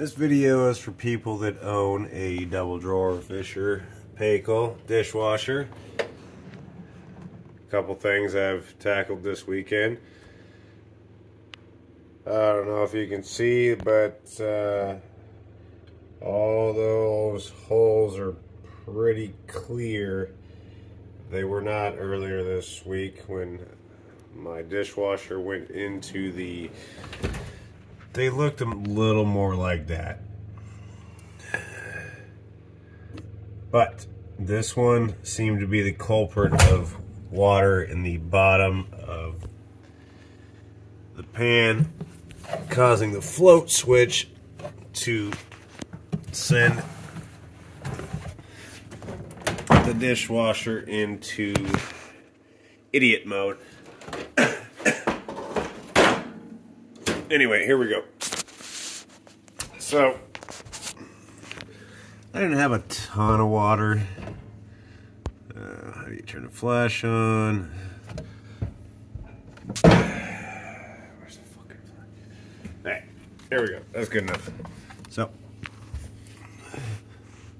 This video is for people that own a double drawer Fisher Paykel dishwasher. A couple things I've tackled this weekend. I don't know if you can see, but uh, all those holes are pretty clear. They were not earlier this week when my dishwasher went into the they looked a little more like that. But this one seemed to be the culprit of water in the bottom of the pan, causing the float switch to send the dishwasher into idiot mode. Anyway, here we go. So, I didn't have a ton of water. Uh, how do you turn the flash on? Where's the fucking flash? There we go. That's good enough. So,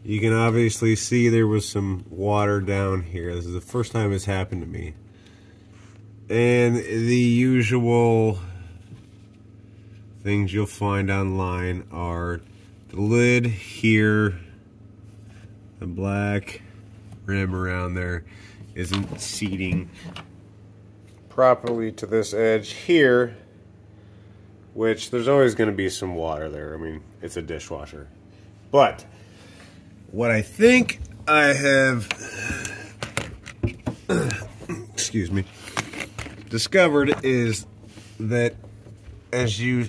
you can obviously see there was some water down here. This is the first time it's happened to me. And the usual things you'll find online are the lid here, the black rim around there isn't seating properly to this edge here, which there's always going to be some water there. I mean, it's a dishwasher. But what I think I have, excuse me, discovered is that as you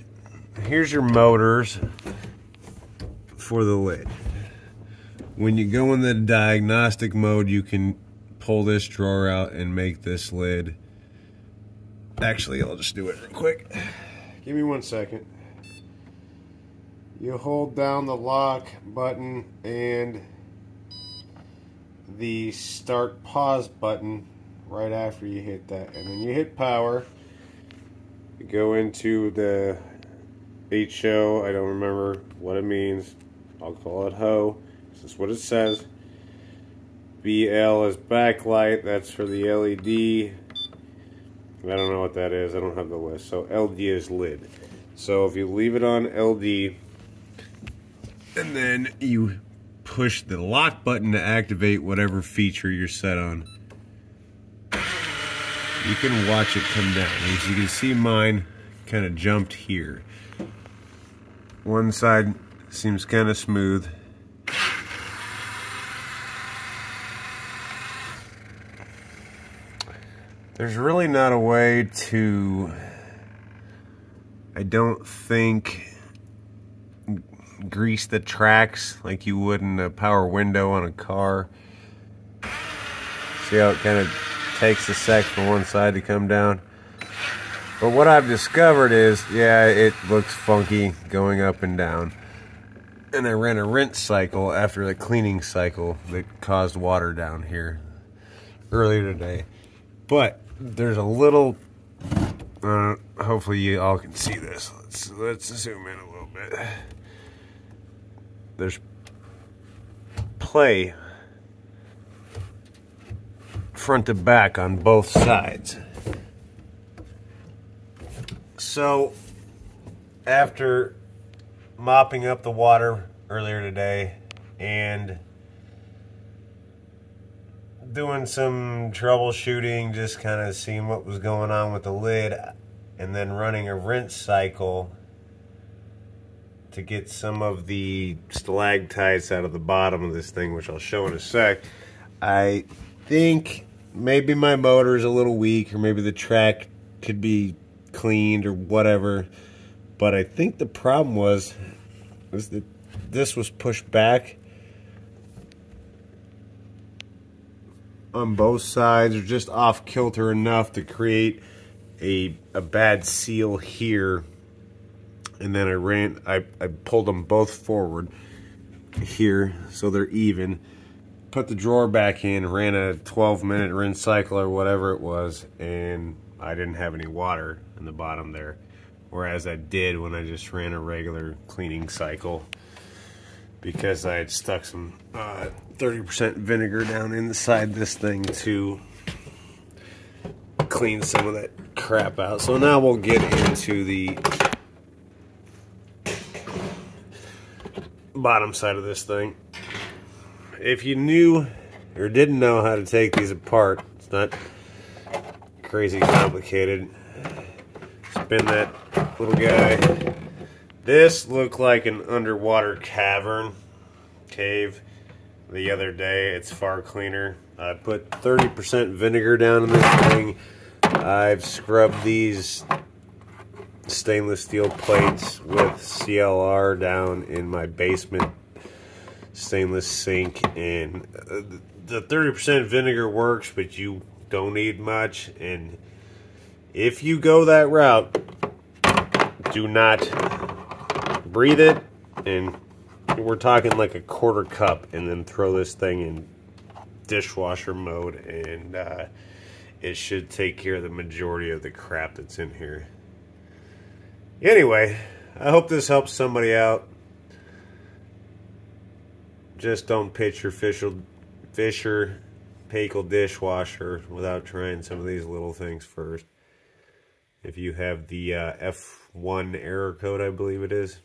here's your motors for the lid. When you go in the diagnostic mode, you can pull this drawer out and make this lid. Actually, I'll just do it real quick. Give me one second. You hold down the lock button and the start pause button right after you hit that. And then you hit power. You go into the HO, I don't remember what it means. I'll call it HO. This is what it says. BL is backlight, that's for the LED. I don't know what that is, I don't have the list. So LD is lid. So if you leave it on LD, and then you push the lock button to activate whatever feature you're set on, you can watch it come down. As you can see mine kind of jumped here. One side seems kind of smooth. There's really not a way to, I don't think, grease the tracks like you would in a power window on a car. See how it kind of takes a sec for one side to come down? But what I've discovered is, yeah, it looks funky going up and down. And I ran a rinse cycle after the cleaning cycle that caused water down here earlier today. But there's a little, uh, hopefully you all can see this. Let's, let's zoom in a little bit. There's play front to back on both sides. So, after mopping up the water earlier today and doing some troubleshooting, just kind of seeing what was going on with the lid, and then running a rinse cycle to get some of the stalactites out of the bottom of this thing, which I'll show in a sec. I think maybe my motor is a little weak, or maybe the track could be cleaned or whatever. But I think the problem was, was that this was pushed back on both sides or just off kilter enough to create a, a bad seal here. And then I ran, I, I pulled them both forward here so they're even. Put the drawer back in, ran a 12 minute rinse cycle or whatever it was, and I didn't have any water in the bottom there. whereas I did when I just ran a regular cleaning cycle because I had stuck some 30% uh, vinegar down inside this thing to clean some of that crap out. So now we'll get into the bottom side of this thing. If you knew or didn't know how to take these apart, it's not crazy complicated. Spin that little guy. This looked like an underwater cavern, cave, the other day. It's far cleaner. I put 30% vinegar down in this thing. I've scrubbed these stainless steel plates with CLR down in my basement stainless sink and uh, the 30% vinegar works but you don't need much and if you go that route do not breathe it and we're talking like a quarter cup and then throw this thing in dishwasher mode and uh, it should take care of the majority of the crap that's in here. Anyway, I hope this helps somebody out. Just don't pitch your Fisher, Fisher Paykel dishwasher without trying some of these little things first. If you have the uh, F1 error code, I believe it is.